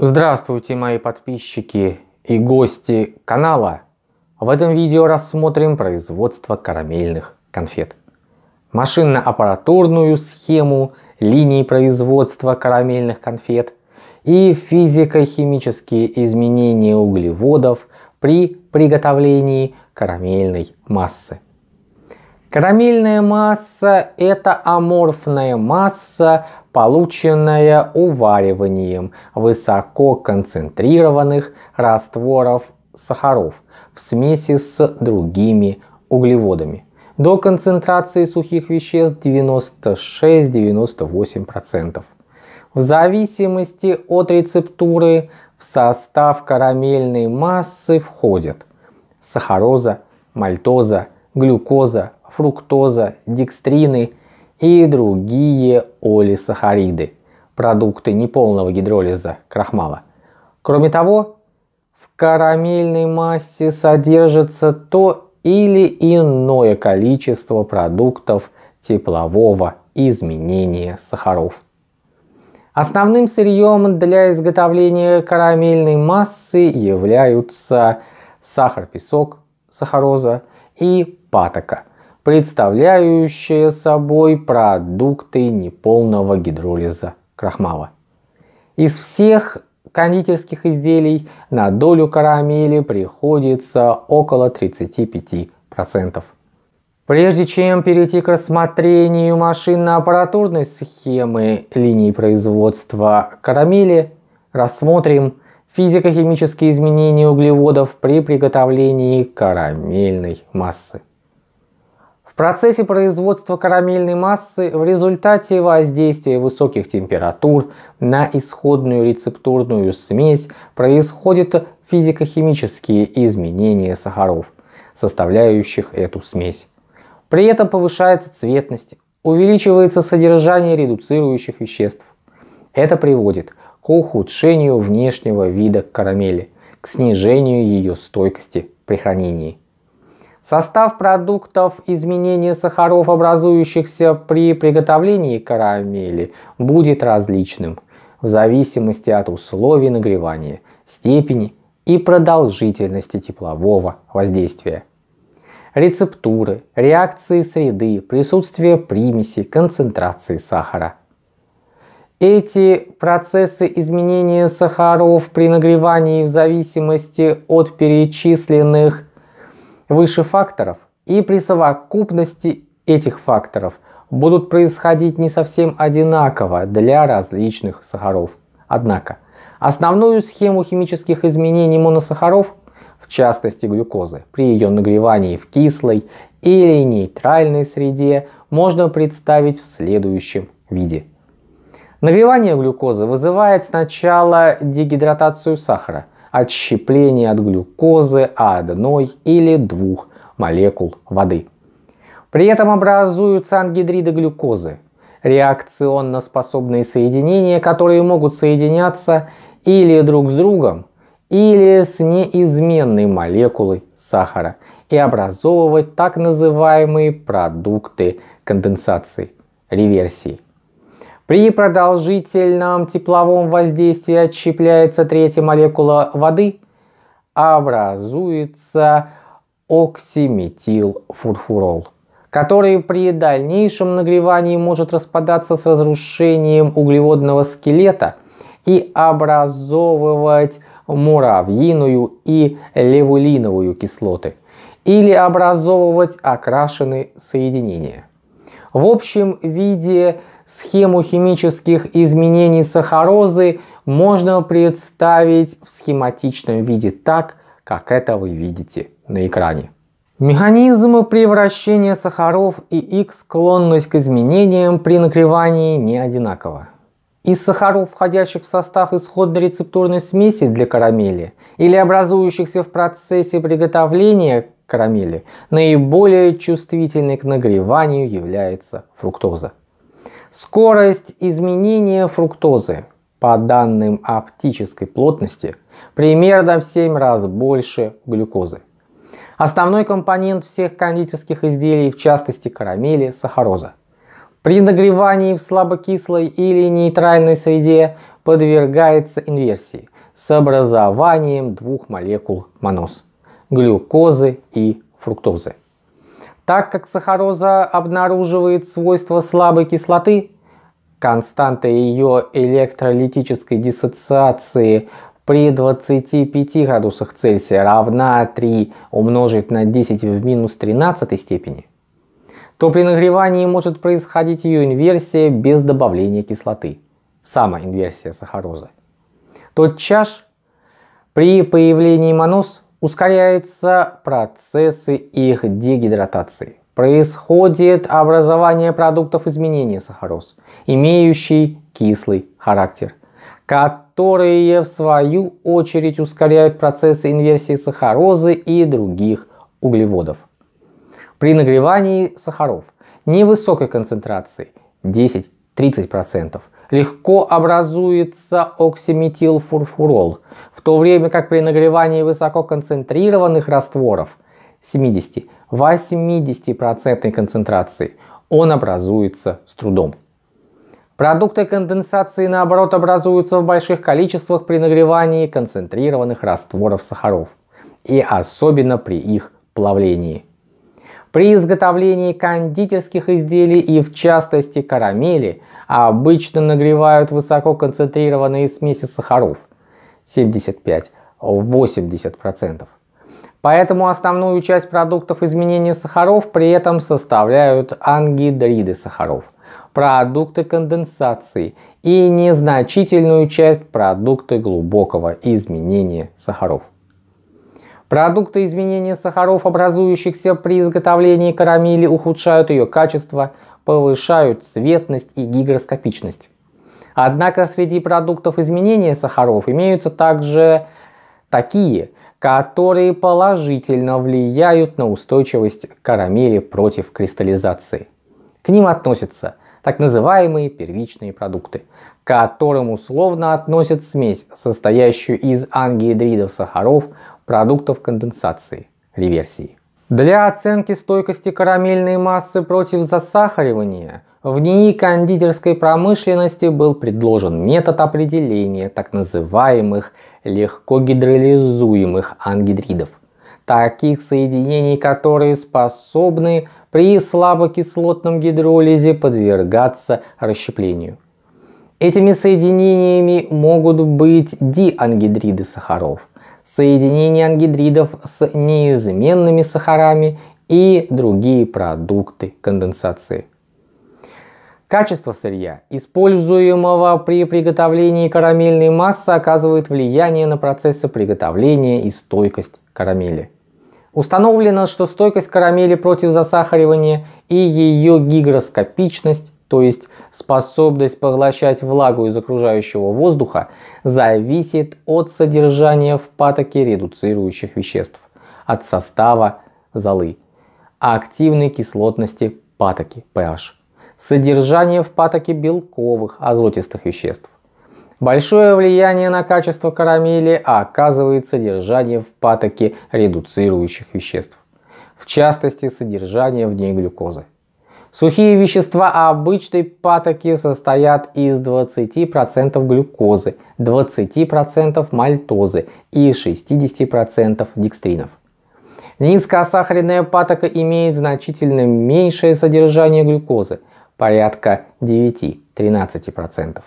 Здравствуйте, мои подписчики и гости канала. В этом видео рассмотрим производство карамельных конфет. Машинно-аппаратурную схему линии производства карамельных конфет и физико-химические изменения углеводов при приготовлении карамельной массы. Карамельная масса – это аморфная масса, полученная увариванием высококонцентрированных растворов сахаров в смеси с другими углеводами до концентрации сухих веществ 96-98%. В зависимости от рецептуры в состав карамельной массы входят сахароза, мальтоза, глюкоза, фруктоза, декстрины и другие олисахариды, продукты неполного гидролиза крахмала. Кроме того, в карамельной массе содержится то или иное количество продуктов теплового изменения сахаров. Основным сырьем для изготовления карамельной массы являются сахар-песок, сахароза и патока, представляющие собой продукты неполного гидролиза крахмала. Из всех кондитерских изделий на долю карамели приходится около 35%. Прежде чем перейти к рассмотрению машинно-аппаратурной схемы линий производства карамели, рассмотрим физико-химические изменения углеводов при приготовлении карамельной массы. Процессе производства карамельной массы в результате воздействия высоких температур на исходную рецептурную смесь происходят физико-химические изменения сахаров, составляющих эту смесь. При этом повышается цветность, увеличивается содержание редуцирующих веществ. Это приводит к ухудшению внешнего вида карамели, к снижению ее стойкости при хранении. Состав продуктов изменения сахаров, образующихся при приготовлении карамели, будет различным в зависимости от условий нагревания, степени и продолжительности теплового воздействия рецептуры, реакции среды, присутствие примесей, концентрации сахара. Эти процессы изменения сахаров при нагревании в зависимости от перечисленных выше факторов и при совокупности этих факторов будут происходить не совсем одинаково для различных сахаров. Однако, основную схему химических изменений моносахаров – в частности глюкозы, при ее нагревании в кислой или нейтральной среде можно представить в следующем виде. Нагревание глюкозы вызывает сначала дегидратацию сахара, отщепление от глюкозы одной или двух молекул воды. При этом образуются ангидриды глюкозы, реакционно способные соединения, которые могут соединяться или друг с другом, или с неизменной молекулой сахара и образовывать так называемые продукты конденсации, реверсии. При продолжительном тепловом воздействии отщепляется третья молекула воды, образуется оксиметилфурфурол, который при дальнейшем нагревании может распадаться с разрушением углеводного скелета и образовывать муравьиную и левулиновую кислоты или образовывать окрашенные соединения. В общем виде схему химических изменений сахарозы можно представить в схематичном виде так, как это вы видите на экране. Механизм превращения сахаров и их склонность к изменениям при нагревании не одинакова. Из сахаров, входящих в состав исходной рецептурной смеси для карамели или образующихся в процессе приготовления карамели, наиболее чувствительной к нагреванию является фруктоза. Скорость изменения фруктозы по данным оптической плотности примерно в 7 раз больше глюкозы. Основной компонент всех кондитерских изделий, в частности карамели, сахароза. При нагревании в слабокислой или нейтральной среде подвергается инверсии с образованием двух молекул монос – глюкозы и фруктозы. Так как сахароза обнаруживает свойства слабой кислоты, константа ее электролитической диссоциации при 25 градусах Цельсия равна 3 умножить на 10 в минус 13 степени, то при нагревании может происходить ее инверсия без добавления кислоты, самоинверсия сахарозы. Тотчас при появлении монос ускоряются процессы их дегидратации. Происходит образование продуктов изменения сахароз, имеющий кислый характер, которые в свою очередь ускоряют процессы инверсии сахарозы и других углеводов. При нагревании сахаров невысокой концентрации 10-30% легко образуется оксиметилфурфурол, в то время как при нагревании высококонцентрированных растворов 70-80% концентрации он образуется с трудом. Продукты конденсации, наоборот, образуются в больших количествах при нагревании концентрированных растворов сахаров и особенно при их плавлении. При изготовлении кондитерских изделий и в частности карамели обычно нагревают высококонцентрированные смеси сахаров 75-80%. Поэтому основную часть продуктов изменения сахаров при этом составляют ангидриды сахаров, продукты конденсации и незначительную часть продукты глубокого изменения сахаров. Продукты изменения сахаров, образующихся при изготовлении карамели, ухудшают ее качество, повышают цветность и гигроскопичность. Однако среди продуктов изменения сахаров имеются также такие, которые положительно влияют на устойчивость карамели против кристаллизации. К ним относятся так называемые первичные продукты, к которым условно относят смесь, состоящую из ангидридов сахаров, продуктов конденсации, реверсии. Для оценки стойкости карамельной массы против засахаривания в НИИ кондитерской промышленности был предложен метод определения так называемых легко гидролизуемых ангидридов, таких соединений, которые способны при слабокислотном гидролизе подвергаться расщеплению. Этими соединениями могут быть диангидриды сахаров, соединение ангидридов с неизменными сахарами и другие продукты конденсации. Качество сырья, используемого при приготовлении карамельной массы, оказывает влияние на процессы приготовления и стойкость карамели. Установлено, что стойкость карамели против засахаривания и ее гигроскопичность то есть способность поглощать влагу из окружающего воздуха, зависит от содержания в патоке редуцирующих веществ, от состава золы, активной кислотности патоки pH, содержания в патоке белковых азотистых веществ. Большое влияние на качество карамели оказывает содержание в патоке редуцирующих веществ, в частности содержание в ней глюкозы. Сухие вещества обычной патоки состоят из 20% глюкозы, 20% мальтозы и 60% декстринов. Низкосахарная патока имеет значительно меньшее содержание глюкозы, порядка 9-13%.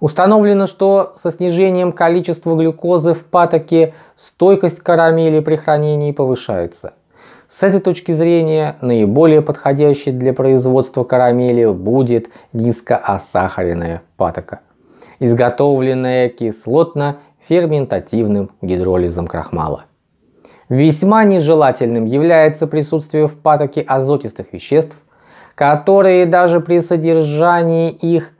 Установлено, что со снижением количества глюкозы в патоке стойкость карамели при хранении повышается. С этой точки зрения наиболее подходящей для производства карамели будет низкоосахаренная патока, изготовленная кислотно-ферментативным гидролизом крахмала. Весьма нежелательным является присутствие в патоке азотистых веществ, которые даже при содержании их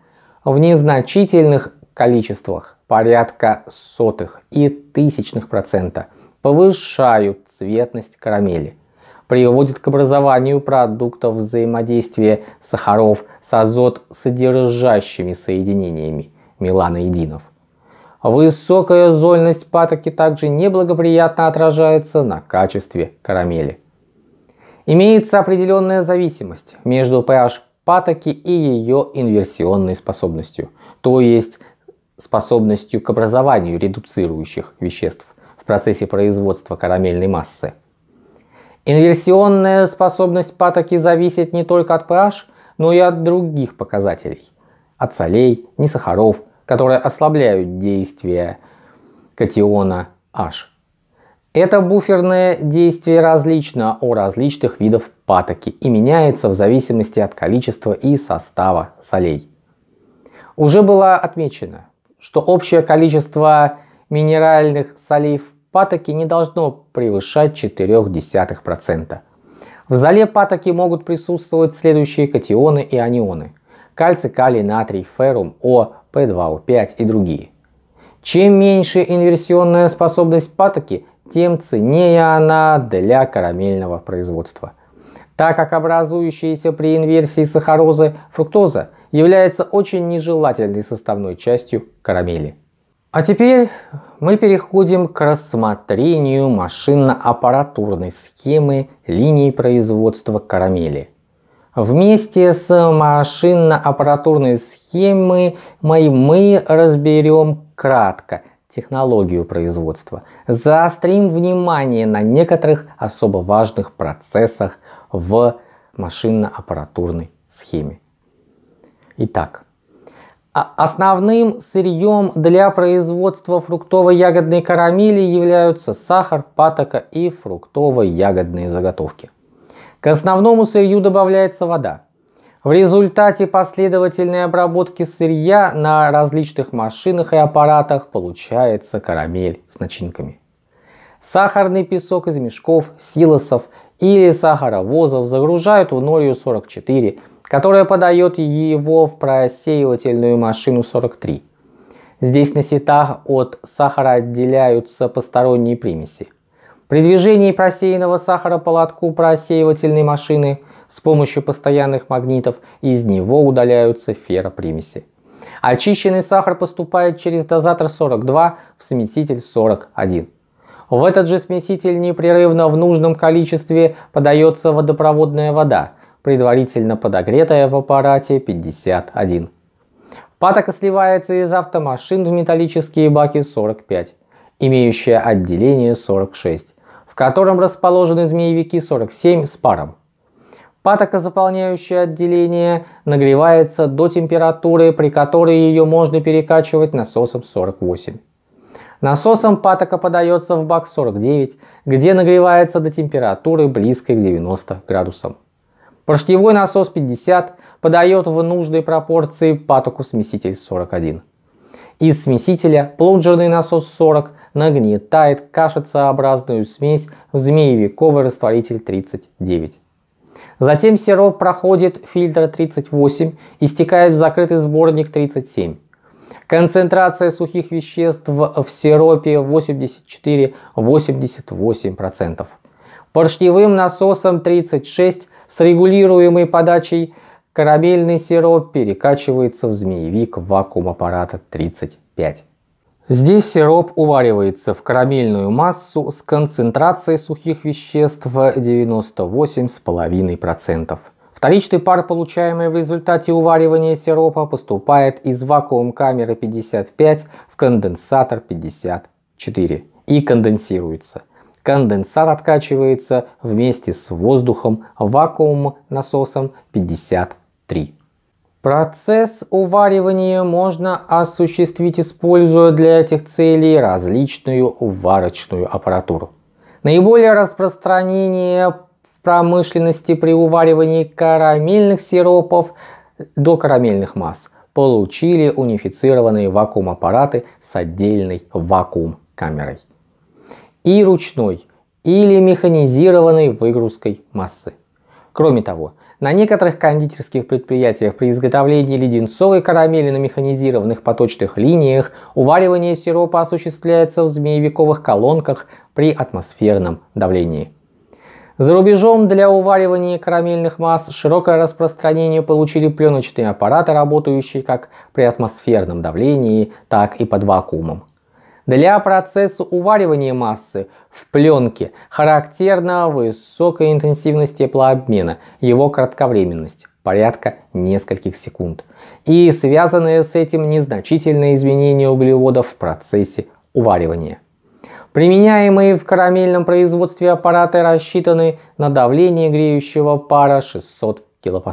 в незначительных количествах порядка сотых и тысячных процента повышают цветность карамели приводит к образованию продуктов взаимодействия сахаров с азот содержащими соединениями меланоидинов. Высокая зольность патоки также неблагоприятно отражается на качестве карамели. Имеется определенная зависимость между pH патоки и ее инверсионной способностью, то есть способностью к образованию редуцирующих веществ в процессе производства карамельной массы. Инверсионная способность патоки зависит не только от pH, но и от других показателей. От солей, несахаров, которые ослабляют действие катиона H. Это буферное действие различно у различных видов патоки и меняется в зависимости от количества и состава солей. Уже было отмечено, что общее количество минеральных солей в патоке не должно превышать 0,4%. В зале патоки могут присутствовать следующие катионы и анионы. Кальций, калий, натрий, феррум, О, P2O5 и другие. Чем меньше инверсионная способность патоки, тем ценнее она для карамельного производства. Так как образующаяся при инверсии сахарозы фруктоза является очень нежелательной составной частью карамели. А теперь мы переходим к рассмотрению машинно-аппаратурной схемы линий производства карамели. Вместе с машинно-аппаратурной схемой мы разберем кратко технологию производства, заострим внимание на некоторых особо важных процессах в машинно-аппаратурной схеме. Итак, основным сырьем для производства фруктово-ягодной карамели являются сахар, патока и фруктово-ягодные заготовки. К основному сырью добавляется вода. В результате последовательной обработки сырья на различных машинах и аппаратах получается карамель с начинками. Сахарный песок из мешков, силосов или сахаровозов загружают в норию 44 которая подает его в просеивательную машину 43. Здесь на сетах от сахара отделяются посторонние примеси. При движении просеянного сахара по лотку просеивательной машины с помощью постоянных магнитов из него удаляются ферропримеси. Очищенный сахар поступает через дозатор 42 в смеситель 41. В этот же смеситель непрерывно в нужном количестве подается водопроводная вода, предварительно подогретая в аппарате 51. Патока сливается из автомашин в металлические баки 45, имеющие отделение 46, в котором расположены змеевики 47 с паром. Патока, заполняющая отделение, нагревается до температуры, при которой ее можно перекачивать насосом 48. Насосом патока подается в бак 49, где нагревается до температуры близкой к 90 градусам. Поршневой насос 50 подает в нужной пропорции патоку смеситель 41. Из смесителя плунжерный насос 40 нагнетает кашицеобразную смесь в змеевиковый растворитель 39. Затем сироп проходит фильтр 38 и стекает в закрытый сборник 37. Концентрация сухих веществ в сиропе 84-88%. Поршневым насосом 36 с регулируемой подачей корабельный сироп перекачивается в змеевик вакуум аппарата 35. Здесь сироп уваривается в карамельную массу с концентрацией сухих веществ 98,5%. Вторичный пар, получаемый в результате уваривания сиропа, поступает из вакуум камеры 55 в конденсатор 54 и конденсируется. Конденсат откачивается вместе с воздухом вакуум насосом 53. Процесс уваривания можно осуществить, используя для этих целей различную варочную аппаратуру. Наиболее распространение в промышленности при уваривании карамельных сиропов до карамельных масс получили унифицированные вакуум-аппараты с отдельной вакуум-камерой и ручной или механизированной выгрузкой массы. Кроме того, на некоторых кондитерских предприятиях при изготовлении леденцовой карамели на механизированных поточных линиях уваривание сиропа осуществляется в змеевиковых колонках при атмосферном давлении. За рубежом для уваривания карамельных масс широкое распространение получили пленочные аппараты, работающие как при атмосферном давлении, так и под вакуумом. Для процесса уваривания массы в пленке характерна высокая интенсивность теплообмена, его кратковременность, порядка нескольких секунд. И связанные с этим незначительные изменения углеводов в процессе уваривания. Применяемые в карамельном производстве аппараты рассчитаны на давление греющего пара 600 кПа.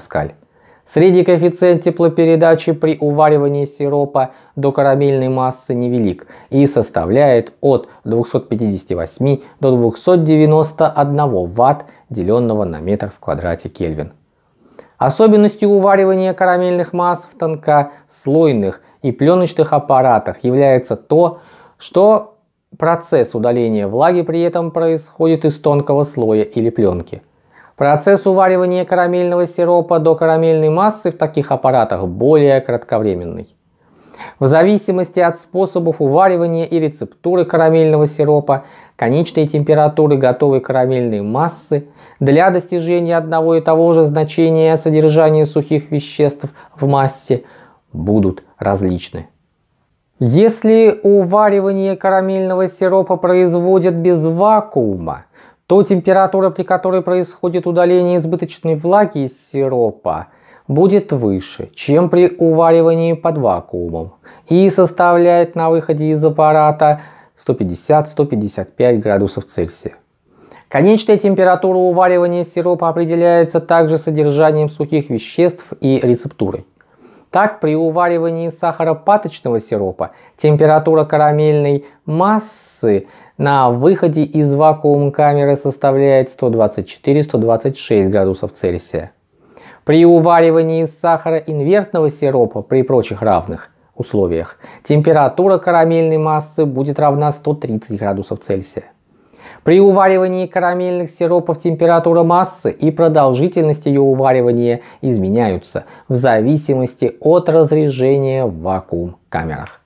Средний коэффициент теплопередачи при уваривании сиропа до карамельной массы невелик и составляет от 258 до 291 Вт, деленного на метр в квадрате Кельвин. Особенностью уваривания карамельных масс в тонкослойных и пленочных аппаратах является то, что процесс удаления влаги при этом происходит из тонкого слоя или пленки. Процесс уваривания карамельного сиропа до карамельной массы в таких аппаратах более кратковременный. В зависимости от способов уваривания и рецептуры карамельного сиропа, конечные температуры готовой карамельной массы для достижения одного и того же значения содержания сухих веществ в массе будут различны. Если уваривание карамельного сиропа производят без вакуума, то температура, при которой происходит удаление избыточной влаги из сиропа, будет выше, чем при уваривании под вакуумом и составляет на выходе из аппарата 150-155 градусов Цельсия. Конечная температура уваривания сиропа определяется также содержанием сухих веществ и рецептурой. Так, при уваривании сахаропаточного сиропа температура карамельной массы на выходе из вакуум камеры составляет 124-126 градусов Цельсия. При уваривании сахара инвертного сиропа при прочих равных условиях температура карамельной массы будет равна 130 градусов Цельсия. При уваривании карамельных сиропов температура массы и продолжительность ее уваривания изменяются в зависимости от разрежения в вакуум камерах.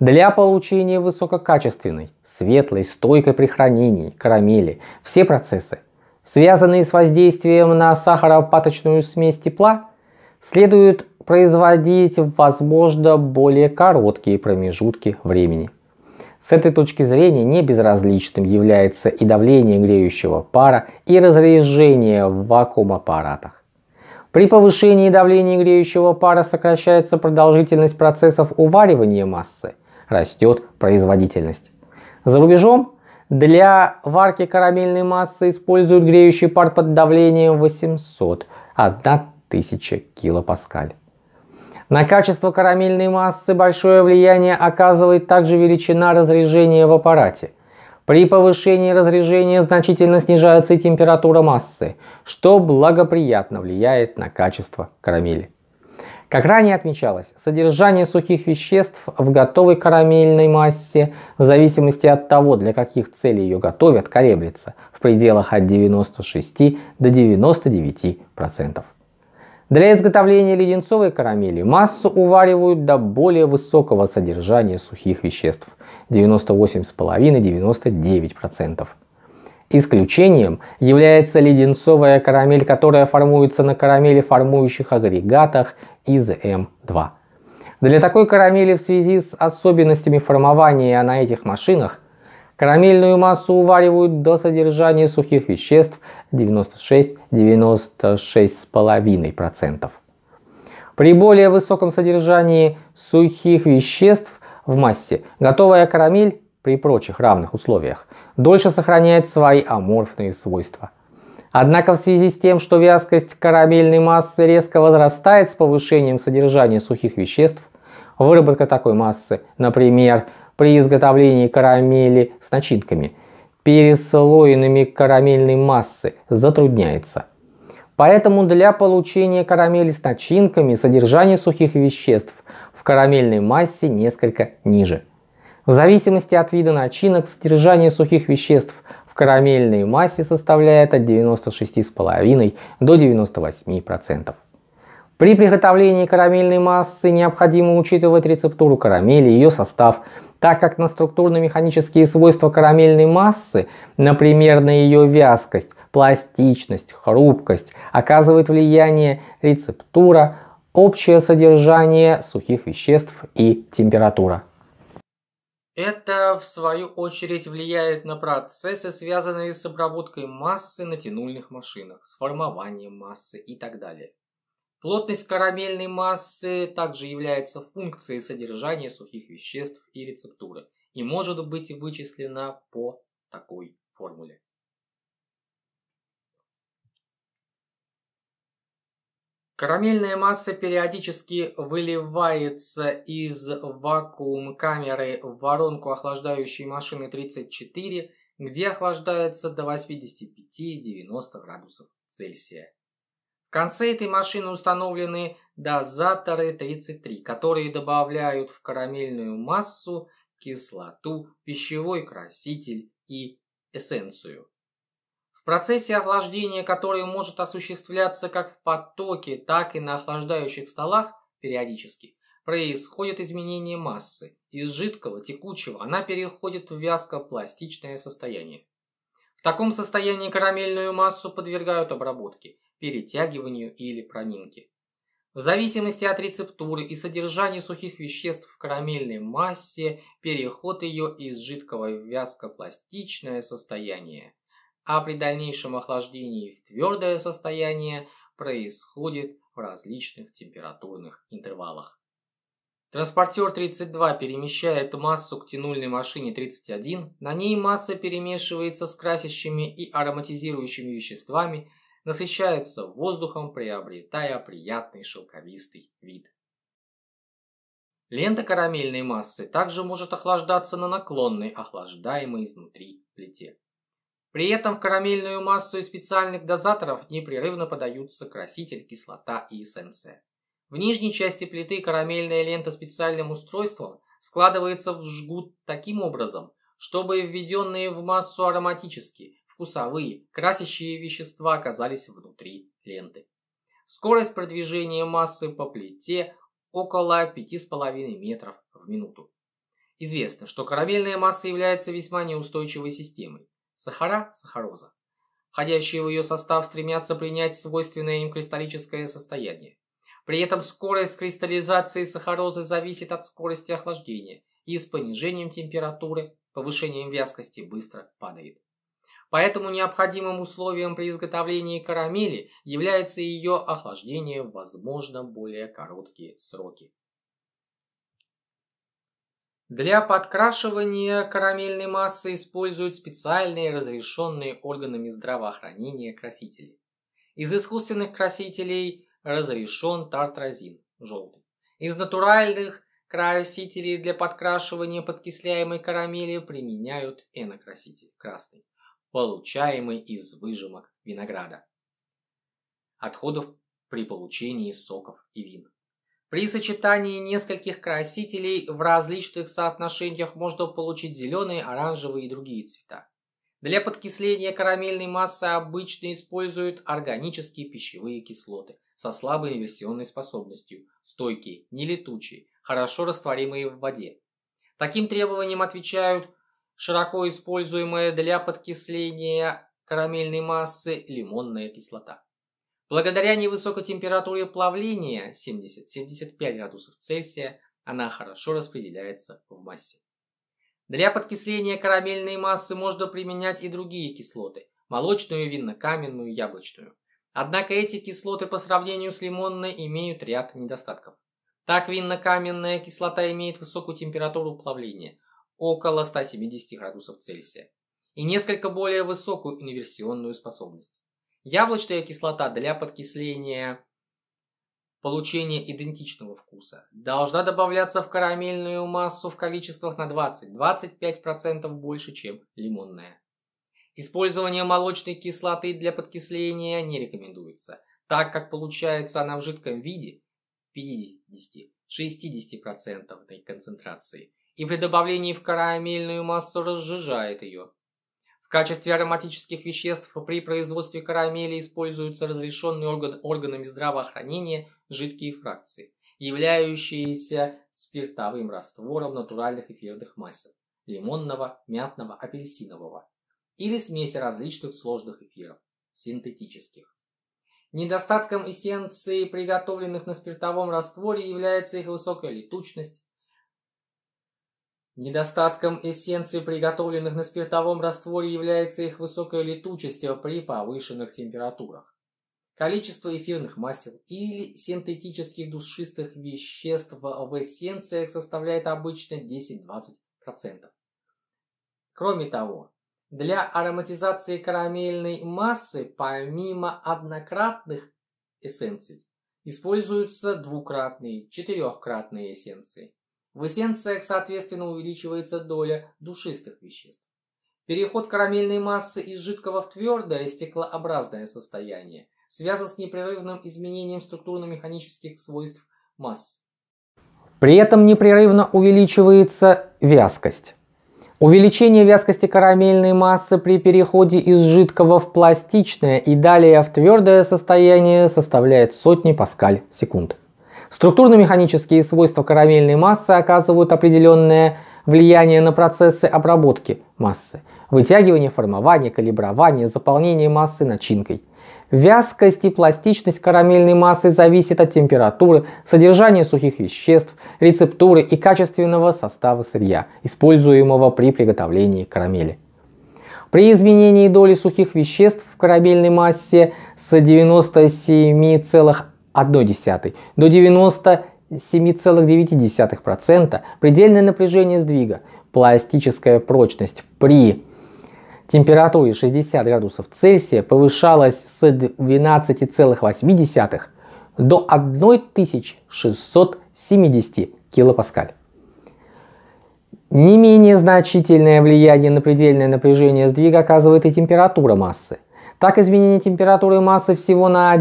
Для получения высококачественной, светлой, стойкой при хранении карамели все процессы, связанные с воздействием на сахаропаточную смесь тепла, следует производить возможно более короткие промежутки времени. С этой точки зрения не безразличным является и давление греющего пара, и разрежение в вакуум-аппаратах. При повышении давления греющего пара сокращается продолжительность процессов уваривания массы – растет производительность. За рубежом для варки карамельной массы используют греющий пар под давлением 800 1000 килопаскаль. На качество карамельной массы большое влияние оказывает также величина разрежения в аппарате. При повышении разрежения значительно снижается и температура массы, что благоприятно влияет на качество карамели. Как ранее отмечалось, содержание сухих веществ в готовой карамельной массе в зависимости от того, для каких целей ее готовят, колеблется в пределах от 96 до 99%. Для изготовления леденцовой карамели массу уваривают до более высокого содержания сухих веществ 98,5-99%. Исключением является леденцовая карамель, которая формуется на карамели формующих агрегатах из М2. Для такой карамели в связи с особенностями формования на этих машинах карамельную массу уваривают до содержания сухих веществ 96-96,5%. При более высоком содержании сухих веществ в массе готовая карамель при прочих равных условиях дольше сохраняет свои аморфные свойства. Однако в связи с тем, что вязкость карамельной массы резко возрастает с повышением содержания сухих веществ, выработка такой массы, например, при изготовлении карамели с начинками, переслоенными карамельной массы, затрудняется. Поэтому для получения карамели с начинками содержание сухих веществ в карамельной массе несколько ниже. В зависимости от вида начинок, содержание сухих веществ в карамельной массе составляет от 96,5 до 98%. При приготовлении карамельной массы необходимо учитывать рецептуру карамели и ее состав, так как на структурно-механические свойства карамельной массы, например, на ее вязкость, пластичность, хрупкость, оказывает влияние рецептура, общее содержание сухих веществ и температура. Это, в свою очередь, влияет на процессы, связанные с обработкой массы на тянульных машинах, с формованием массы и так далее. Плотность карамельной массы также является функцией содержания сухих веществ и рецептуры и может быть вычислена по такой формуле. Карамельная масса периодически выливается из вакуум-камеры в воронку охлаждающей машины 34, где охлаждается до 85-90 градусов Цельсия. В конце этой машины установлены дозаторы 33, которые добавляют в карамельную массу кислоту, пищевой краситель и эссенцию процессе охлаждения, которое может осуществляться как в потоке, так и на охлаждающих столах периодически, происходит изменение массы. Из жидкого, текучего она переходит в вязко-пластичное состояние. В таком состоянии карамельную массу подвергают обработке, перетягиванию или проминке. В зависимости от рецептуры и содержания сухих веществ в карамельной массе, переход ее из жидкого в вязко-пластичное состояние а при дальнейшем охлаждении в твердое состояние происходит в различных температурных интервалах. Транспортер 32 перемещает массу к тянульной машине 31, на ней масса перемешивается с красящими и ароматизирующими веществами, насыщается воздухом, приобретая приятный шелковистый вид. Лента карамельной массы также может охлаждаться на наклонной, охлаждаемой изнутри плите. При этом в карамельную массу из специальных дозаторов непрерывно подаются краситель, кислота и эссенция. В нижней части плиты карамельная лента специальным устройством складывается в жгут таким образом, чтобы введенные в массу ароматические, вкусовые, красящие вещества оказались внутри ленты. Скорость продвижения массы по плите около 5,5 метров в минуту. Известно, что карамельная масса является весьма неустойчивой системой. Сахара – сахароза. Входящие в ее состав стремятся принять свойственное им кристаллическое состояние. При этом скорость кристаллизации сахарозы зависит от скорости охлаждения и с понижением температуры, повышением вязкости быстро падает. Поэтому необходимым условием при изготовлении карамели является ее охлаждение в возможно более короткие сроки. Для подкрашивания карамельной массы используют специальные разрешенные органами здравоохранения красители. Из искусственных красителей разрешен тартразин, желтый. Из натуральных красителей для подкрашивания подкисляемой карамели применяют энокраситель, красный, получаемый из выжимок винограда. Отходов при получении соков и вин. При сочетании нескольких красителей в различных соотношениях можно получить зеленые, оранжевые и другие цвета. Для подкисления карамельной массы обычно используют органические пищевые кислоты со слабой инверсионной способностью, стойкие, нелетучие, хорошо растворимые в воде. Таким требованиям отвечают широко используемая для подкисления карамельной массы лимонная кислота. Благодаря невысокой температуре плавления 70-75 градусов Цельсия она хорошо распределяется в массе. Для подкисления карамельной массы можно применять и другие кислоты – молочную, винно-каменную, яблочную. Однако эти кислоты по сравнению с лимонной имеют ряд недостатков. Так винно-каменная кислота имеет высокую температуру плавления – около 170 градусов Цельсия и несколько более высокую инверсионную способность. Яблочная кислота для подкисления получения идентичного вкуса должна добавляться в карамельную массу в количествах на 20-25% больше, чем лимонная. Использование молочной кислоты для подкисления не рекомендуется, так как получается она в жидком виде 50-60% концентрации и при добавлении в карамельную массу разжижает ее. В качестве ароматических веществ при производстве карамели используются разрешенные орган, органами здравоохранения жидкие фракции, являющиеся спиртовым раствором натуральных эфирных масел – лимонного, мятного, апельсинового или смеси различных сложных эфиров – синтетических. Недостатком эссенции, приготовленных на спиртовом растворе, является их высокая летучность, Недостатком эссенций, приготовленных на спиртовом растворе, является их высокая летучесть при повышенных температурах. Количество эфирных масел или синтетических душистых веществ в эссенциях составляет обычно 10-20%. Кроме того, для ароматизации карамельной массы помимо однократных эссенций используются двукратные, четырехкратные эссенции. В эссенциях, соответственно, увеличивается доля душистых веществ. Переход карамельной массы из жидкого в твердое стеклообразное состояние связан с непрерывным изменением структурно-механических свойств масс. При этом непрерывно увеличивается вязкость. Увеличение вязкости карамельной массы при переходе из жидкого в пластичное и далее в твердое состояние составляет сотни паскаль секунд. Структурно-механические свойства карамельной массы оказывают определенное влияние на процессы обработки массы, вытягивание, формование, калибрование, заполнение массы начинкой. Вязкость и пластичность карамельной массы зависит от температуры, содержания сухих веществ, рецептуры и качественного состава сырья, используемого при приготовлении карамели. При изменении доли сухих веществ в карамельной массе с 97,1 до 97,9% предельное напряжение сдвига, пластическая прочность при температуре 60 градусов Цельсия повышалась с 12,8 до 1670 килопаскаль. Не менее значительное влияние на предельное напряжение сдвига оказывает и температура массы. Так изменение температуры массы всего на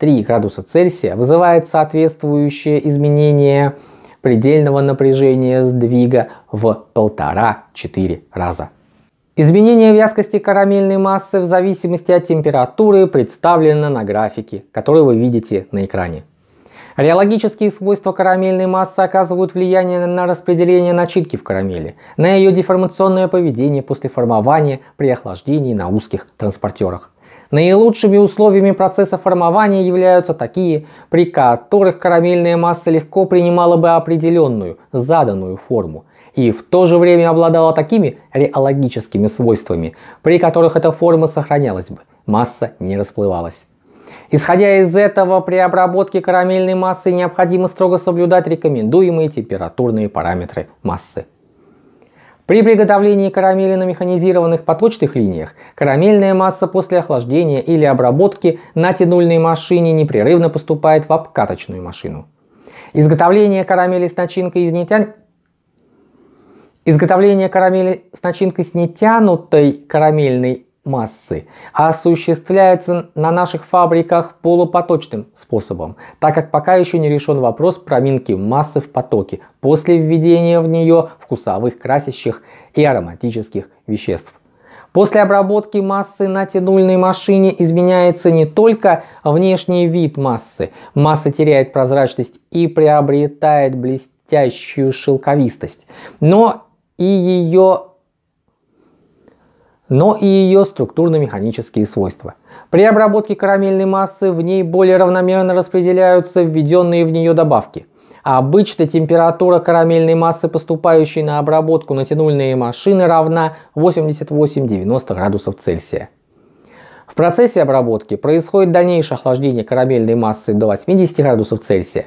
1-3 градуса Цельсия вызывает соответствующее изменение предельного напряжения сдвига в 1,5-4 раза. Изменение вязкости карамельной массы в зависимости от температуры представлено на графике, который вы видите на экране. Реологические свойства карамельной массы оказывают влияние на распределение начинки в карамели, на ее деформационное поведение после формования при охлаждении на узких транспортерах. Наилучшими условиями процесса формования являются такие, при которых карамельная масса легко принимала бы определенную, заданную форму, и в то же время обладала такими реологическими свойствами, при которых эта форма сохранялась бы, масса не расплывалась. Исходя из этого, при обработке карамельной массы необходимо строго соблюдать рекомендуемые температурные параметры массы. При приготовлении карамели на механизированных поточных линиях карамельная масса после охлаждения или обработки на тянульной машине непрерывно поступает в обкаточную машину. Изготовление карамели с начинкой из нитя... Изготовление карамели с начинкой с нетянутой карамельной массы осуществляется на наших фабриках полупоточным способом, так как пока еще не решен вопрос проминки массы в потоке после введения в нее вкусовых, красящих и ароматических веществ. После обработки массы на тянульной машине изменяется не только внешний вид массы, масса теряет прозрачность и приобретает блестящую шелковистость, но и ее но и ее структурно-механические свойства. При обработке карамельной массы в ней более равномерно распределяются введенные в нее добавки. А обычно температура карамельной массы, поступающей на обработку на тянульные машины, равна 88-90 градусов Цельсия. В процессе обработки происходит дальнейшее охлаждение карамельной массы до 80 градусов Цельсия.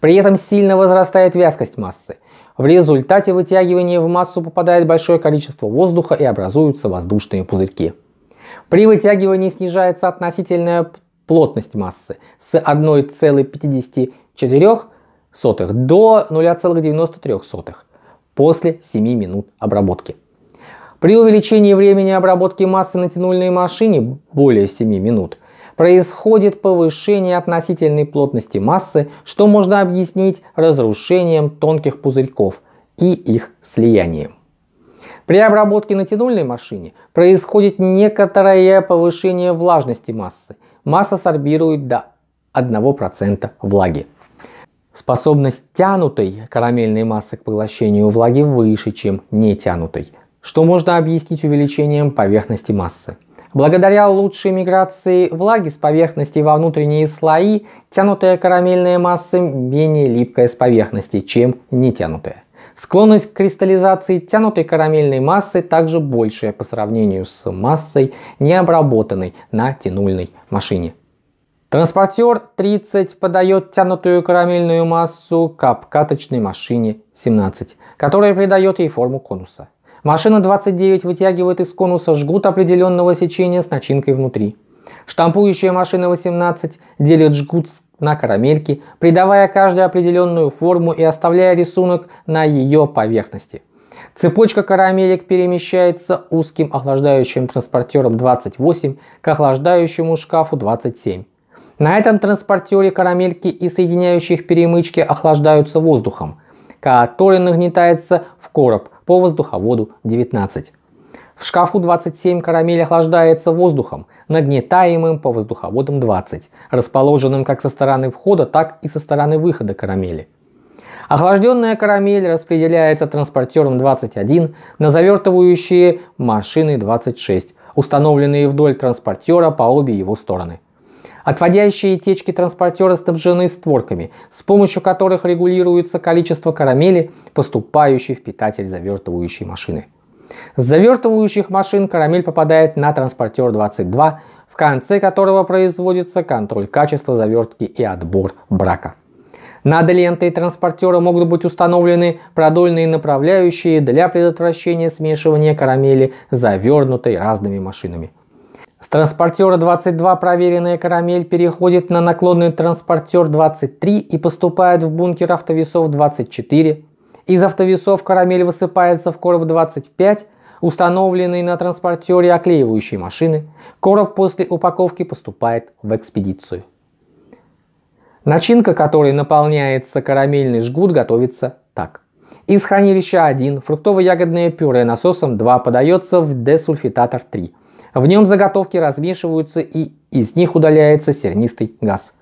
При этом сильно возрастает вязкость массы – в результате вытягивания в массу попадает большое количество воздуха и образуются воздушные пузырьки. При вытягивании снижается относительная плотность массы с 1,54 до 0,93 после 7 минут обработки. При увеличении времени обработки массы на тянульной машине более 7 минут происходит повышение относительной плотности массы, что можно объяснить разрушением тонких пузырьков и их слиянием. При обработке на тянульной машине происходит некоторое повышение влажности массы. Масса сорбирует до 1% влаги. Способность тянутой карамельной массы к поглощению влаги выше, чем не тянутой, что можно объяснить увеличением поверхности массы. Благодаря лучшей миграции влаги с поверхности во внутренние слои, тянутая карамельная масса менее липкая с поверхности, чем не. Склонность к кристаллизации тянутой карамельной массы также большая по сравнению с массой, не обработанной на тянульной машине. Транспортер 30 подает тянутую карамельную массу к обкаточной машине 17, которая придает ей форму конуса. Машина 29 вытягивает из конуса жгут определенного сечения с начинкой внутри. Штампующая машина 18 делит жгут на карамельки, придавая каждой определенную форму и оставляя рисунок на ее поверхности. Цепочка карамелек перемещается узким охлаждающим транспортером 28 к охлаждающему шкафу 27. На этом транспортере карамельки и соединяющих перемычки охлаждаются воздухом, который нагнетается в короб по воздуховоду 19. В шкафу 27 карамель охлаждается воздухом, нагнетаемым по воздуховодам 20, расположенным как со стороны входа, так и со стороны выхода карамели. Охлажденная карамель распределяется транспортером 21 на завертывающие машины 26, установленные вдоль транспортера по обе его стороны. Отводящие течки транспортера снабжены створками, с помощью которых регулируется количество карамели, поступающей в питатель завертывающей машины. С завертывающих машин карамель попадает на транспортер 22, в конце которого производится контроль качества завертки и отбор брака. Над лентой транспортера могут быть установлены продольные направляющие для предотвращения смешивания карамели, завернутой разными машинами. Транспортера 22 проверенная карамель переходит на наклонный транспортер 23 и поступает в бункер автовесов 24. Из автовесов карамель высыпается в короб 25, установленный на транспортере оклеивающей машины. Короб после упаковки поступает в экспедицию. Начинка, которой наполняется карамельный жгут, готовится так. Из хранилища 1 фруктово-ягодное пюре насосом 2 подается в десульфитатор 3. В нем заготовки размешиваются и из них удаляется сернистый газ.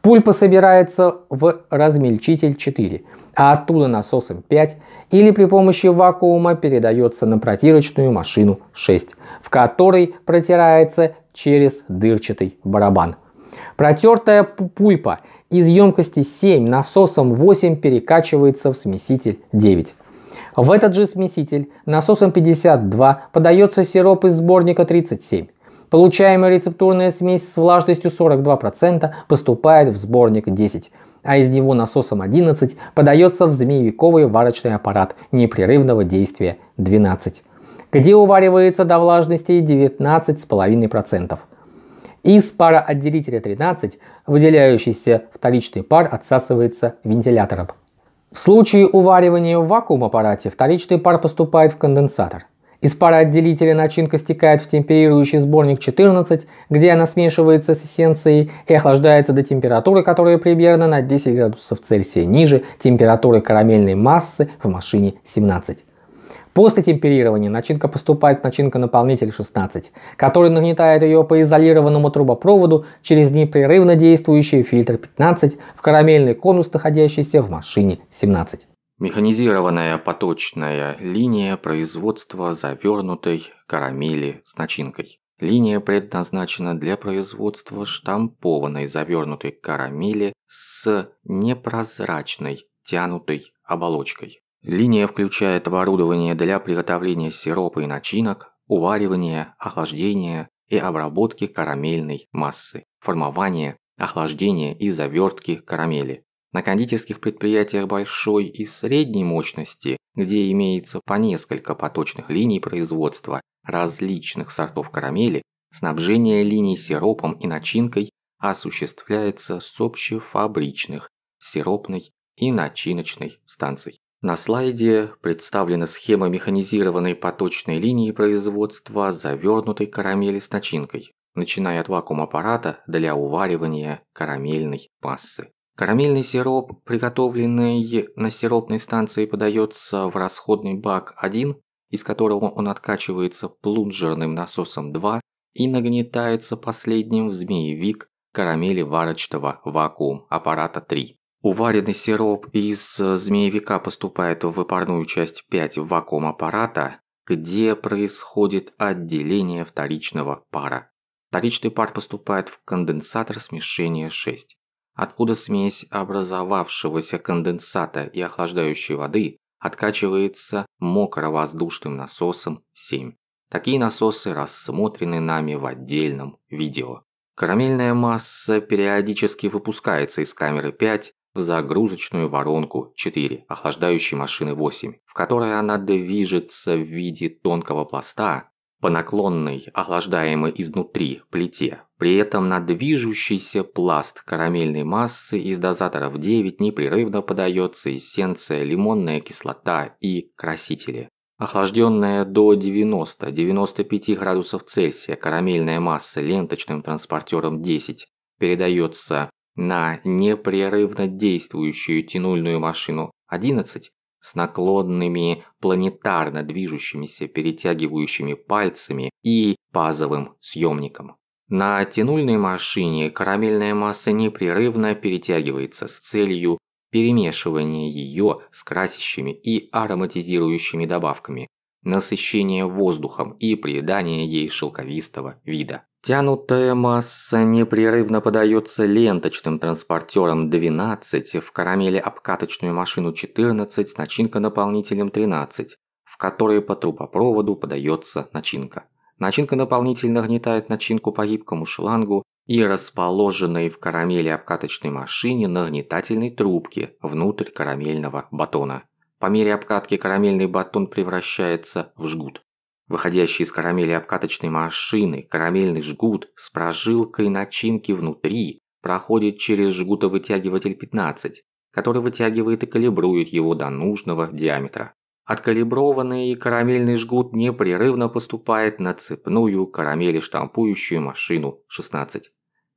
Пульпа собирается в размельчитель 4, а оттуда насосом 5 или при помощи вакуума передается на протирочную машину 6, в которой протирается через дырчатый барабан. Протертая пульпа из емкости 7 насосом 8 перекачивается в смеситель 9. В этот же смеситель насосом 52 подается сироп из сборника 37. Получаемая рецептурная смесь с влажностью 42% поступает в сборник 10, а из него насосом 11 подается в змеевиковый варочный аппарат непрерывного действия 12, где уваривается до влажности 19,5%. Из пароотделителя 13 выделяющийся вторичный пар отсасывается вентилятором. В случае уваривания в вакуум-аппарате вторичный пар поступает в конденсатор. Из пароотделителя начинка стекает в темперирующий сборник 14, где она смешивается с эссенцией и охлаждается до температуры, которая примерно на 10 градусов Цельсия ниже температуры карамельной массы в машине 17. После темперирования начинка поступает в начинка-наполнитель 16, который нагнетает ее по изолированному трубопроводу через непрерывно действующий фильтр 15 в карамельный конус, находящийся в машине 17. Механизированная поточная линия производства завернутой карамели с начинкой. Линия предназначена для производства штампованной завернутой карамели с непрозрачной тянутой оболочкой. Линия включает оборудование для приготовления сиропа и начинок, уваривания, охлаждения и обработки карамельной массы, формования, охлаждения и завертки карамели. На кондитерских предприятиях большой и средней мощности, где имеется по несколько поточных линий производства различных сортов карамели, снабжение линий сиропом и начинкой осуществляется с общефабричных сиропной и начиночной станций. На слайде представлена схема механизированной поточной линии производства завернутой карамели с начинкой, начиная от вакуум-аппарата для уваривания карамельной массы. Карамельный сироп, приготовленный на сиропной станции, подается в расходный бак 1, из которого он откачивается плунжерным насосом 2 и нагнетается последним в змеевик карамели варочного вакуум аппарата 3. Уваренный сироп из змеевика поступает в выпарную часть 5 вакуум аппарата, где происходит отделение вторичного пара. Вторичный пар поступает в конденсатор смешения 6 откуда смесь образовавшегося конденсата и охлаждающей воды откачивается мокровоздушным насосом 7. Такие насосы рассмотрены нами в отдельном видео. Карамельная масса периодически выпускается из камеры 5 в загрузочную воронку 4 охлаждающей машины 8, в которой она движется в виде тонкого пласта по наклонной, охлаждаемой изнутри плите. При этом на движущийся пласт карамельной массы из дозаторов 9 непрерывно подается эссенция, лимонная кислота и красители. Охлажденная до 90-95 градусов Цельсия карамельная масса ленточным транспортером 10 передается на непрерывно действующую тянульную машину 11 с наклонными планетарно движущимися перетягивающими пальцами и пазовым съемником. На тянульной машине карамельная масса непрерывно перетягивается с целью перемешивания ее с красящими и ароматизирующими добавками, насыщения воздухом и придания ей шелковистого вида. Тянутая масса непрерывно подается ленточным транспортером 12 в карамели обкаточную машину 14 с начинка-наполнителем 13, в которой по трубопроводу подается начинка. Начинка наполнитель нагнетает начинку по гибкому шлангу и расположенной в карамели обкаточной машине нагнетательной трубки внутрь карамельного батона. По мере обкатки карамельный батон превращается в жгут. Выходящий из карамели обкаточной машины карамельный жгут с прожилкой начинки внутри проходит через жгутовытягиватель 15, который вытягивает и калибрует его до нужного диаметра. Откалиброванный карамельный жгут непрерывно поступает на цепную карамели-штампующую машину 16,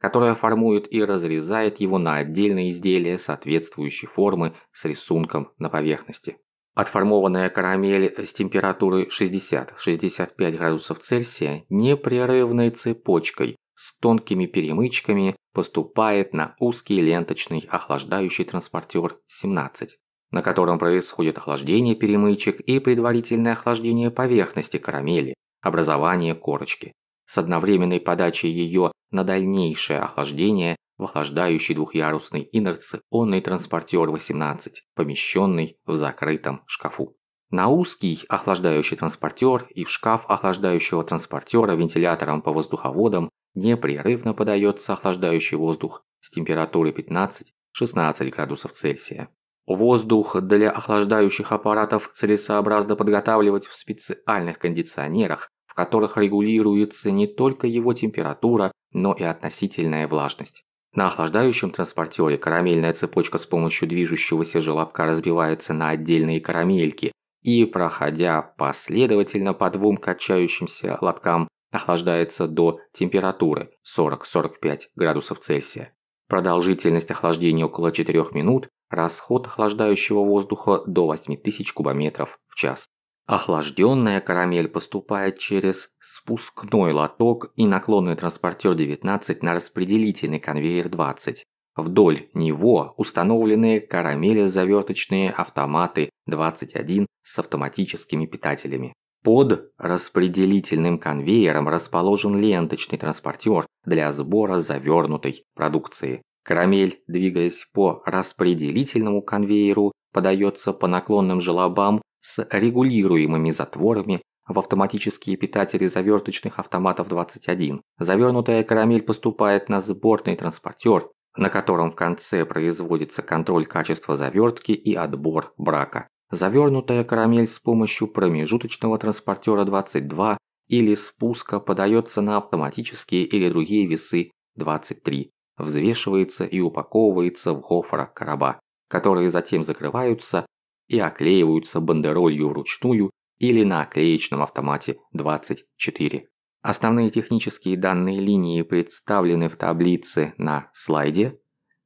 которая формует и разрезает его на отдельные изделия соответствующей формы с рисунком на поверхности. Отформованная карамель с температурой 60-65 градусов Цельсия непрерывной цепочкой с тонкими перемычками поступает на узкий ленточный охлаждающий транспортер 17, на котором происходит охлаждение перемычек и предварительное охлаждение поверхности карамели, образование корочки, с одновременной подачей ее на дальнейшее охлаждение в охлаждающий двухъярусный инерционный транспортер 18, помещенный в закрытом шкафу. На узкий охлаждающий транспортер и в шкаф охлаждающего транспортера вентилятором по воздуховодам непрерывно подается охлаждающий воздух с температурой 15-16 градусов Цельсия. Воздух для охлаждающих аппаратов целесообразно подготавливать в специальных кондиционерах, в которых регулируется не только его температура, но и относительная влажность. На охлаждающем транспортере карамельная цепочка с помощью движущегося желобка разбивается на отдельные карамельки и, проходя последовательно по двум качающимся лоткам, охлаждается до температуры 40-45 градусов Цельсия. Продолжительность охлаждения около 4 минут, расход охлаждающего воздуха до 8000 кубометров в час. Охлажденная карамель поступает через спускной лоток и наклонный транспортер 19 на распределительный конвейер 20. Вдоль него установлены карамели-заверточные автоматы 21 с автоматическими питателями. Под распределительным конвейером расположен ленточный транспортер для сбора завернутой продукции. Карамель, двигаясь по распределительному конвейеру, подается по наклонным желобам с регулируемыми затворами в автоматические питатели заверточных автоматов 21. Завернутая карамель поступает на сборный транспортер, на котором в конце производится контроль качества завертки и отбор брака. Завернутая карамель с помощью промежуточного транспортера 22 или спуска подается на автоматические или другие весы 23, взвешивается и упаковывается в гофра короба, которые затем закрываются и оклеиваются бандеролью вручную или на оклеечном автомате 24. Основные технические данные линии представлены в таблице на слайде.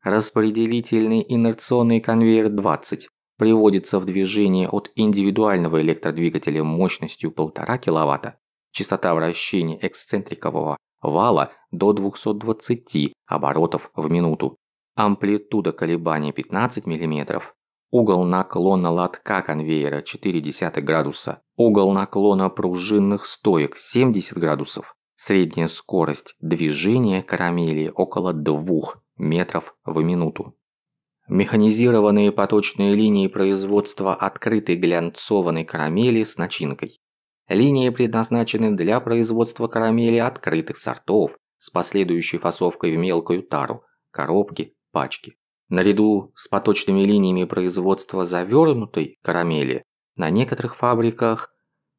Распределительный инерционный конвейер 20 приводится в движение от индивидуального электродвигателя мощностью 1,5 кВт, частота вращения эксцентрикового вала до 220 оборотов в минуту, амплитуда колебания 15 мм, Угол наклона лотка конвейера 0,4 градуса. Угол наклона пружинных стоек 70 градусов. Средняя скорость движения карамели около 2 метров в минуту. Механизированные поточные линии производства открытой глянцованной карамели с начинкой. Линии предназначены для производства карамели открытых сортов с последующей фасовкой в мелкую тару, коробки, пачки. Наряду с поточными линиями производства завернутой карамели на некоторых фабриках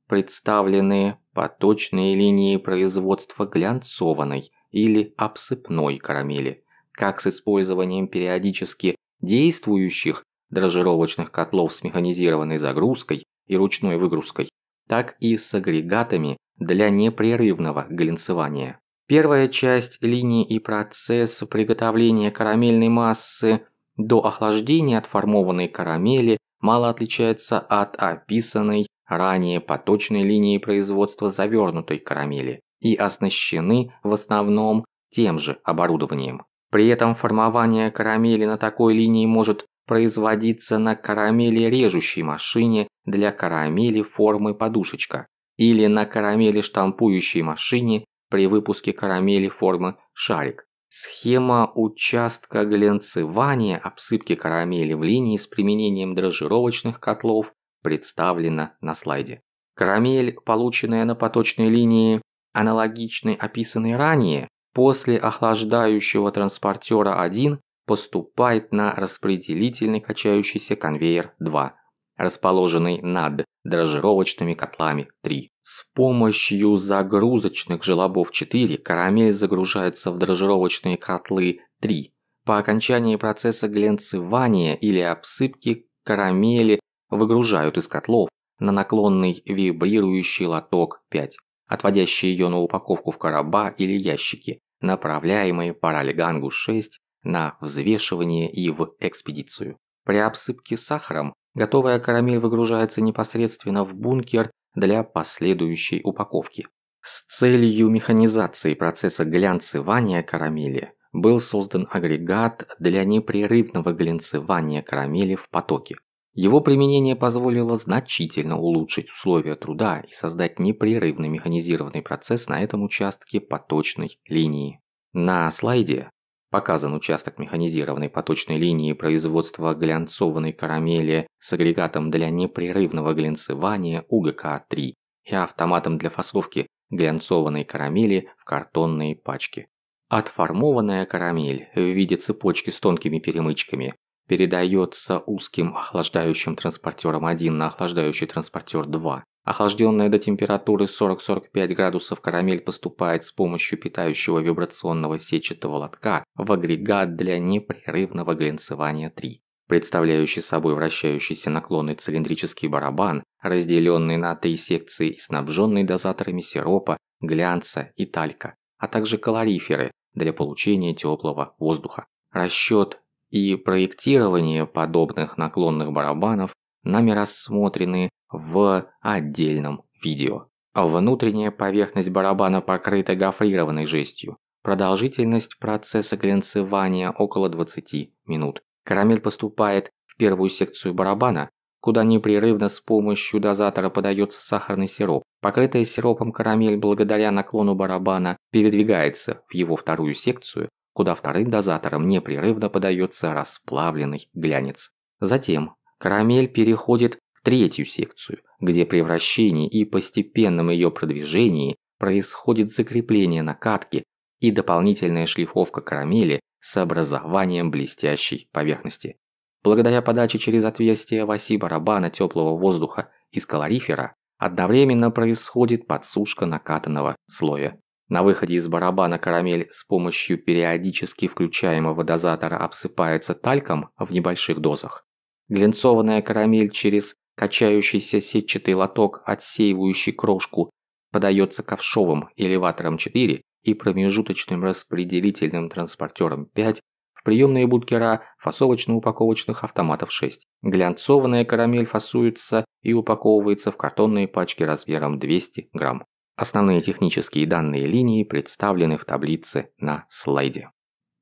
представлены поточные линии производства глянцованной или обсыпной карамели, как с использованием периодически действующих дрожжировочных котлов с механизированной загрузкой и ручной выгрузкой, так и с агрегатами для непрерывного глинцевания. Первая часть линии и процесс приготовления карамельной массы до охлаждения отформованной карамели мало отличается от описанной ранее поточной линии производства завернутой карамели и оснащены в основном тем же оборудованием. При этом формование карамели на такой линии может производиться на карамели режущей машине для карамели формы подушечка или на карамели штампующей машине при выпуске карамели формы шарик. Схема участка глянцевания обсыпки карамели в линии с применением дрожжировочных котлов представлена на слайде. Карамель, полученная на поточной линии, аналогичной описанной ранее, после охлаждающего транспортера 1 поступает на распределительный качающийся конвейер 2, расположенный над дрожжировочными котлами 3. С помощью загрузочных желобов 4 карамель загружается в дрожжировочные котлы 3. По окончании процесса глянцевания или обсыпки карамели выгружают из котлов на наклонный вибрирующий лоток 5, отводящий ее на упаковку в короба или ящики, направляемые паралигангу 6 на взвешивание и в экспедицию. При обсыпке сахаром готовая карамель выгружается непосредственно в бункер для последующей упаковки. С целью механизации процесса глянцевания карамели был создан агрегат для непрерывного глянцевания карамели в потоке. Его применение позволило значительно улучшить условия труда и создать непрерывный механизированный процесс на этом участке поточной линии. На слайде показан участок механизированной поточной линии производства глянцованной карамели с агрегатом для непрерывного глянцевания УГК-3 и автоматом для фасовки глянцованной карамели в картонные пачки. Отформованная карамель в виде цепочки с тонкими перемычками передается узким охлаждающим транспортером 1 на охлаждающий транспортер 2. Охлажденная до температуры 40-45 градусов карамель поступает с помощью питающего вибрационного сетчатого лотка в агрегат для непрерывного глянцевания 3 представляющий собой вращающийся наклонный цилиндрический барабан, разделенный на три секции и снабженный дозаторами сиропа, глянца и талька, а также калориферы для получения теплого воздуха. Расчет и проектирование подобных наклонных барабанов нами рассмотрены в отдельном видео. Внутренняя поверхность барабана покрыта гофрированной жестью. Продолжительность процесса глянцевания около 20 минут. Карамель поступает в первую секцию барабана, куда непрерывно с помощью дозатора подается сахарный сироп. Покрытая сиропом карамель благодаря наклону барабана передвигается в его вторую секцию, куда вторым дозатором непрерывно подается расплавленный глянец. Затем карамель переходит в третью секцию, где при вращении и постепенном ее продвижении происходит закрепление накатки и дополнительная шлифовка карамели с образованием блестящей поверхности. Благодаря подаче через отверстие в оси барабана теплого воздуха из калорифера одновременно происходит подсушка накатанного слоя. На выходе из барабана карамель с помощью периодически включаемого дозатора обсыпается тальком в небольших дозах. Глинцованная карамель через качающийся сетчатый лоток, отсеивающий крошку, подается ковшовым элеватором 4 и промежуточным распределительным транспортером 5 в приемные бункера фасовочно-упаковочных автоматов 6. Глянцованная карамель фасуется и упаковывается в картонные пачки размером 200 грамм. Основные технические данные линии представлены в таблице на слайде.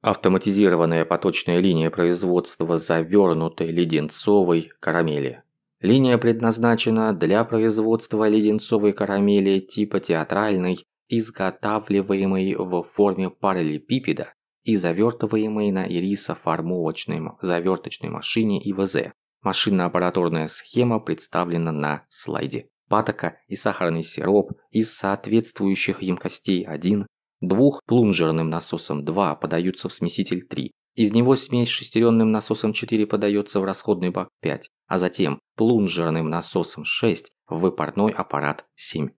Автоматизированная поточная линия производства завернутой леденцовой карамели. Линия предназначена для производства леденцовой карамели типа театральной, изготавливаемой в форме параллелепипеда и завертываемой на ирисоформовочной заверточной машине ИВЗ. Машинно-аппаратурная схема представлена на слайде патока и сахарный сироп из соответствующих емкостей 1 двух плунжерным насосом 2 подаются в смеситель 3, из него смесь шестеренным насосом 4 подается в расходный бак 5, а затем плунжерным насосом 6 в выпарной аппарат 7.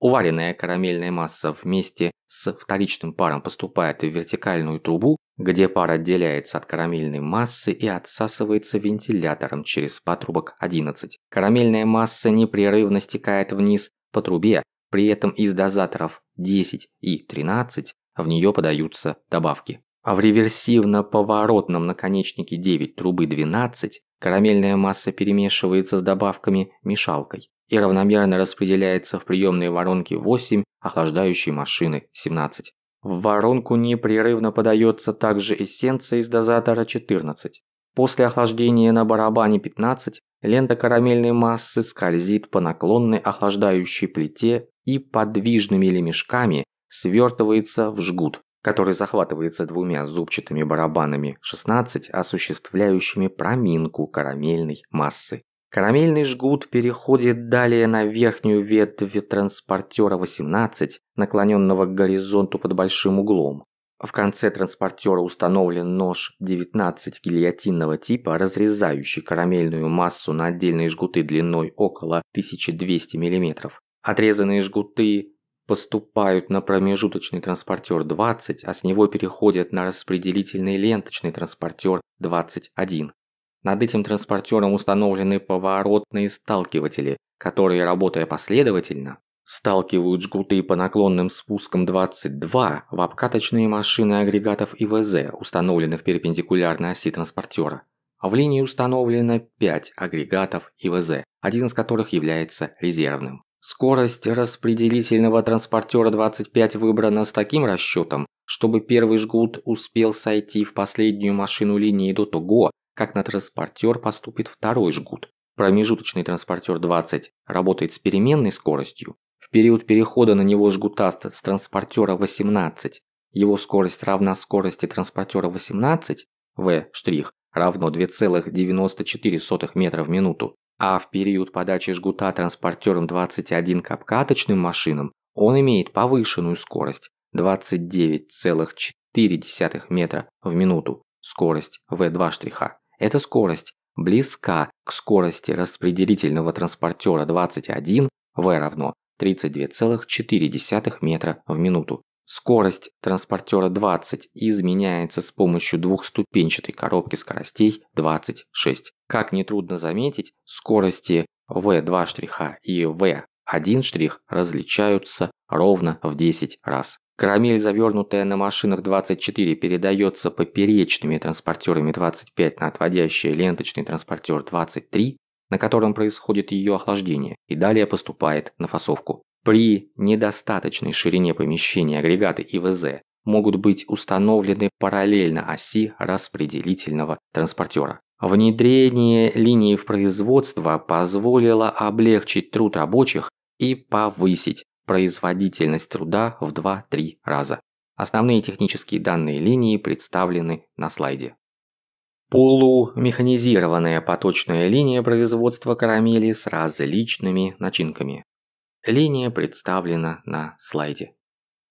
Уваренная карамельная масса вместе с вторичным паром поступает в вертикальную трубу, где пар отделяется от карамельной массы и отсасывается вентилятором через патрубок 11. Карамельная масса непрерывно стекает вниз по трубе, при этом из дозаторов 10 и 13 в нее подаются добавки. А в реверсивно-поворотном наконечнике 9 трубы 12 карамельная масса перемешивается с добавками мешалкой и равномерно распределяется в приемные воронки 8, охлаждающей машины 17. В воронку непрерывно подается также эссенция из дозатора 14. После охлаждения на барабане 15 лента карамельной массы скользит по наклонной охлаждающей плите и подвижными лемешками свертывается в жгут, который захватывается двумя зубчатыми барабанами 16, осуществляющими проминку карамельной массы. Карамельный жгут переходит далее на верхнюю ветвь транспортера 18, наклоненного к горизонту под большим углом. В конце транспортера установлен нож 19 гильотинного типа, разрезающий карамельную массу на отдельные жгуты длиной около 1200 мм. Отрезанные жгуты поступают на промежуточный транспортер 20, а с него переходят на распределительный ленточный транспортер 21. Над этим транспортером установлены поворотные сталкиватели, которые, работая последовательно, сталкивают жгуты по наклонным спускам 22 в обкаточные машины агрегатов ИВЗ, установленных перпендикулярно оси транспортера. В линии установлено 5 агрегатов ИВЗ, один из которых является резервным. Скорость распределительного транспортера 25 выбрана с таким расчетом, чтобы первый жгут успел сойти в последнюю машину линии до того, как на транспортер поступит второй жгут. Промежуточный транспортер 20 работает с переменной скоростью. В период перехода на него жгута с транспортера 18 его скорость равна скорости транспортера 18 v' равно 2,94 метра в минуту, а в период подачи жгута транспортером 21 к обкаточным машинам он имеет повышенную скорость 29,4 метра в минуту, скорость v2 штриха. Эта скорость близка к скорости распределительного транспортера 21 v равно 32,4 метра в минуту. Скорость транспортера 20 изменяется с помощью двухступенчатой коробки скоростей 26. Как нетрудно заметить, скорости V2 штриха и V1 штрих различаются ровно в 10 раз. Карамель, завернутая на машинах 24, передается поперечными транспортерами 25 на отводящий ленточный транспортер 23, на котором происходит ее охлаждение, и далее поступает на фасовку. При недостаточной ширине помещения агрегаты ИВЗ могут быть установлены параллельно оси распределительного транспортера. Внедрение линии в производство позволило облегчить труд рабочих и повысить производительность труда в 2-3 раза. Основные технические данные линии представлены на слайде. Полумеханизированная поточная линия производства карамели с различными начинками. Линия представлена на слайде.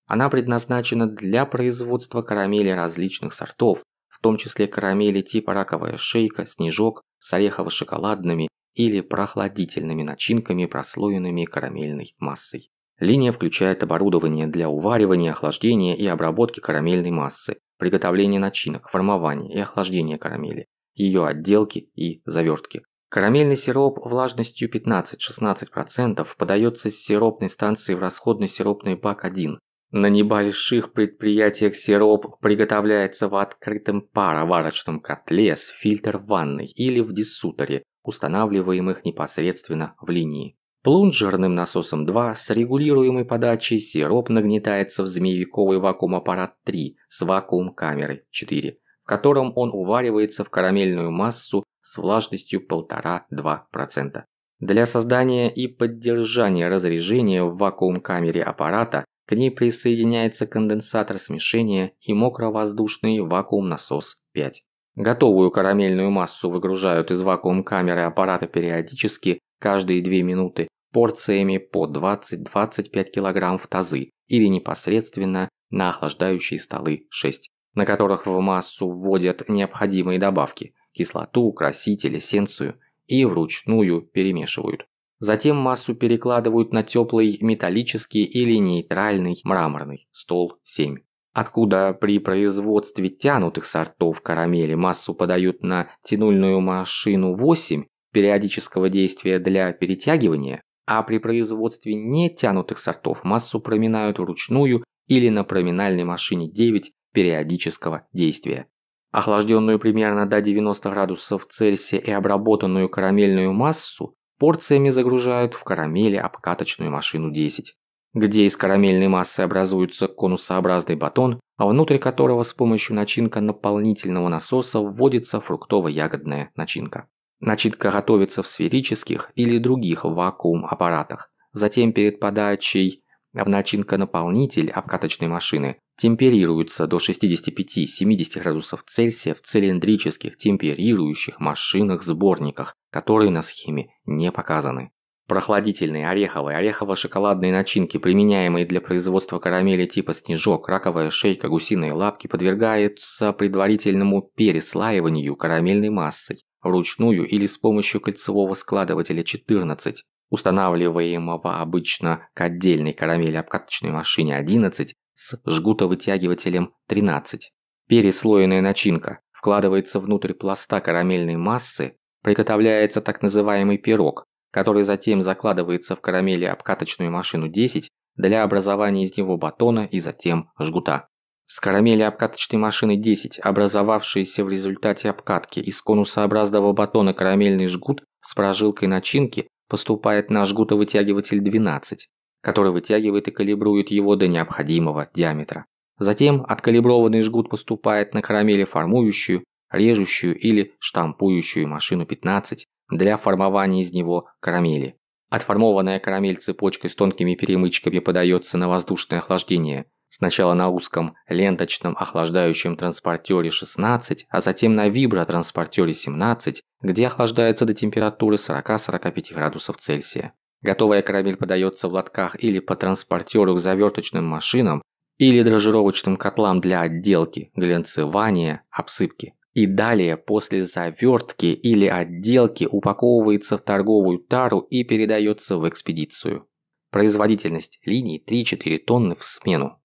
Она предназначена для производства карамели различных сортов, в том числе карамели типа раковая шейка, снежок с орехово-шоколадными или прохладительными начинками, прослоенными карамельной массой. Линия включает оборудование для уваривания, охлаждения и обработки карамельной массы, приготовления начинок, формования и охлаждения карамели, ее отделки и завертки. Карамельный сироп влажностью 15-16% подается с сиропной станции в расходный сиропный бак 1. На небольших предприятиях сироп приготовляется в открытом пароварочном котле с фильтр ванной или в диссуторе, устанавливаемых непосредственно в линии. Плунжерным насосом 2 с регулируемой подачей сироп нагнетается в змеевиковый вакуум-аппарат 3 с вакуум-камерой 4, в котором он уваривается в карамельную массу с влажностью 1,5-2%. Для создания и поддержания разрежения в вакуум-камере аппарата к ней присоединяется конденсатор смешения и мокровоздушный вакуум-насос 5. Готовую карамельную массу выгружают из вакуум-камеры аппарата периодически каждые 2 минуты порциями по 20-25 кг в тазы или непосредственно на охлаждающие столы 6, на которых в массу вводят необходимые добавки – кислоту, краситель, эссенцию и вручную перемешивают. Затем массу перекладывают на теплый металлический или нейтральный мраморный стол 7 откуда при производстве тянутых сортов карамели массу подают на тянульную машину 8 периодического действия для перетягивания, а при производстве нетянутых сортов массу проминают вручную или на проминальной машине 9 периодического действия. Охлажденную примерно до 90 градусов Цельсия и обработанную карамельную массу порциями загружают в карамели обкаточную машину 10 где из карамельной массы образуется конусообразный батон, а внутрь которого с помощью начинка наполнительного насоса вводится фруктово-ягодная начинка. Начинка готовится в сферических или других вакуум-аппаратах. Затем перед подачей в начинка-наполнитель обкаточной машины темперируется до 65-70 градусов Цельсия в цилиндрических темперирующих машинах-сборниках, которые на схеме не показаны. Прохладительные ореховые, орехово-шоколадные начинки, применяемые для производства карамели типа снежок, раковая шейка, гусиные лапки, подвергаются предварительному переслаиванию карамельной массой вручную или с помощью кольцевого складывателя 14, устанавливаемого обычно к отдельной карамели обкаточной машине 11 с жгутовытягивателем 13. Переслоенная начинка вкладывается внутрь пласта карамельной массы, приготовляется так называемый пирог, который затем закладывается в карамели обкаточную машину 10 для образования из него батона и затем жгута. С карамели обкаточной машины 10, образовавшейся в результате обкатки из конусообразного батона карамельный жгут с прожилкой начинки поступает на жгутовытягиватель 12, который вытягивает и калибрует его до необходимого диаметра. Затем откалиброванный жгут поступает на карамели формующую, режущую или штампующую машину 15, для формования из него карамели. Отформованная карамель цепочкой с тонкими перемычками подается на воздушное охлаждение. Сначала на узком ленточном охлаждающем транспортере 16, а затем на вибротранспортере 17, где охлаждается до температуры 40-45 градусов Цельсия. Готовая карамель подается в лотках или по транспортеру к заверточным машинам или дрожжировочным котлам для отделки, глянцевания, обсыпки и далее после завертки или отделки упаковывается в торговую тару и передается в экспедицию. Производительность линий 3-4 тонны в смену.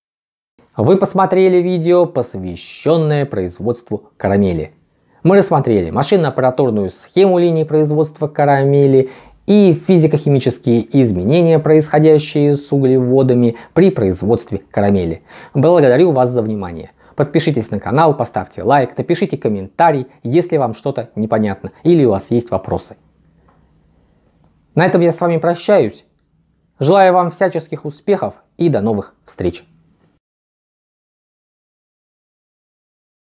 Вы посмотрели видео, посвященное производству карамели. Мы рассмотрели машинно-аппаратурную схему линии производства карамели и физико-химические изменения, происходящие с углеводами при производстве карамели. Благодарю вас за внимание. Подпишитесь на канал, поставьте лайк, напишите комментарий, если вам что-то непонятно или у вас есть вопросы. На этом я с вами прощаюсь. Желаю вам всяческих успехов и до новых встреч.